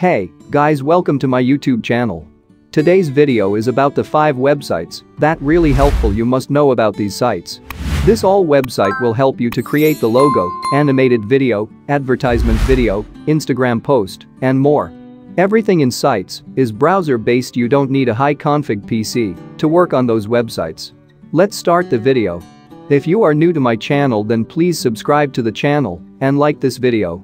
Hey, guys welcome to my YouTube channel. Today's video is about the 5 websites that really helpful you must know about these sites. This all website will help you to create the logo, animated video, advertisement video, Instagram post, and more. Everything in sites is browser-based you don't need a high-config PC to work on those websites. Let's start the video. If you are new to my channel then please subscribe to the channel and like this video.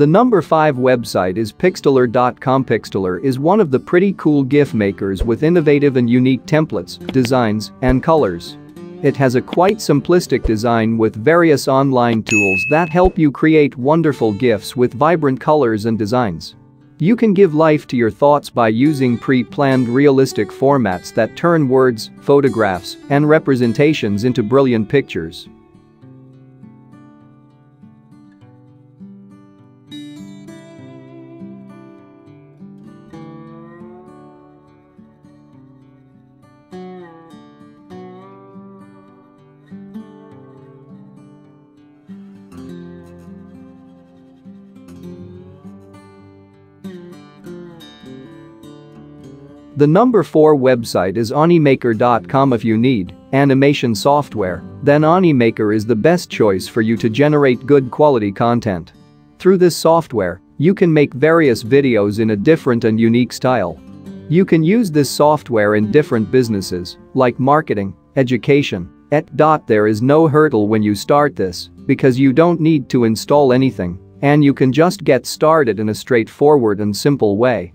The number 5 website is Pixlr.com. Pixlr is one of the pretty cool GIF makers with innovative and unique templates, designs, and colors. It has a quite simplistic design with various online tools that help you create wonderful GIFs with vibrant colors and designs. You can give life to your thoughts by using pre-planned realistic formats that turn words, photographs, and representations into brilliant pictures. The number 4 website is Animaker.com if you need animation software, then Animaker is the best choice for you to generate good quality content. Through this software, you can make various videos in a different and unique style. You can use this software in different businesses, like marketing, education, et. There is no hurdle when you start this, because you don't need to install anything, and you can just get started in a straightforward and simple way.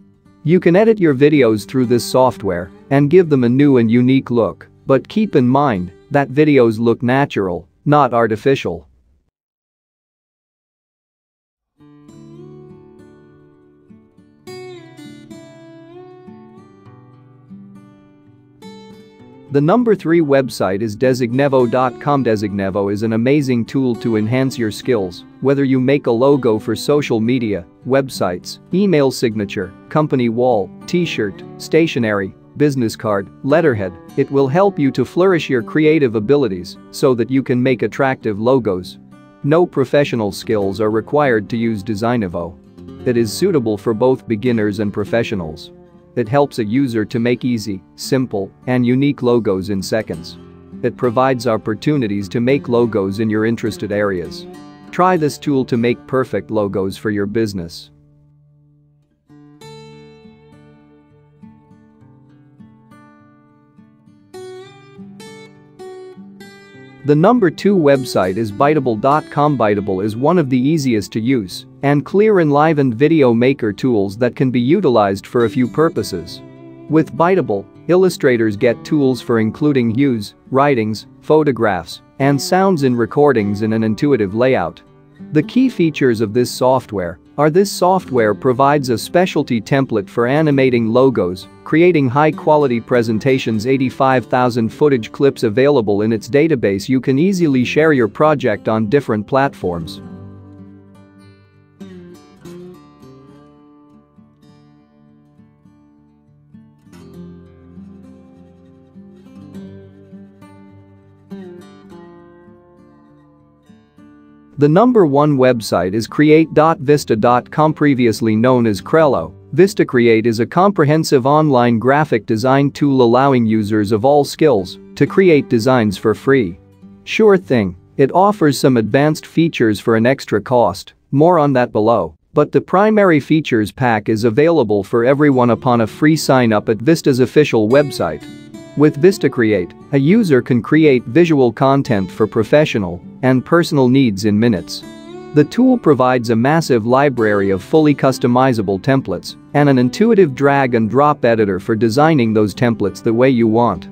You can edit your videos through this software and give them a new and unique look, but keep in mind that videos look natural, not artificial. The number 3 website is Designevo.com. Designevo is an amazing tool to enhance your skills, whether you make a logo for social media, websites, email signature, company wall, t-shirt, stationery, business card, letterhead, it will help you to flourish your creative abilities so that you can make attractive logos. No professional skills are required to use Designevo. It is suitable for both beginners and professionals. It helps a user to make easy, simple, and unique logos in seconds. It provides opportunities to make logos in your interested areas. Try this tool to make perfect logos for your business. The number 2 website is Biteable.com. Biteable is one of the easiest to use and clear enlivened video maker tools that can be utilized for a few purposes. With Biteable, illustrators get tools for including hues, writings, photographs, and sounds in recordings in an intuitive layout. The key features of this software are this software provides a specialty template for animating logos, creating high-quality presentations 85,000 footage clips available in its database you can easily share your project on different platforms. The number one website is create.vista.com previously known as Crello. VistaCreate is a comprehensive online graphic design tool allowing users of all skills to create designs for free. Sure thing, it offers some advanced features for an extra cost, more on that below, but the primary features pack is available for everyone upon a free sign-up at Vista's official website. With VistaCreate, a user can create visual content for professional and personal needs in minutes. The tool provides a massive library of fully customizable templates and an intuitive drag and drop editor for designing those templates the way you want.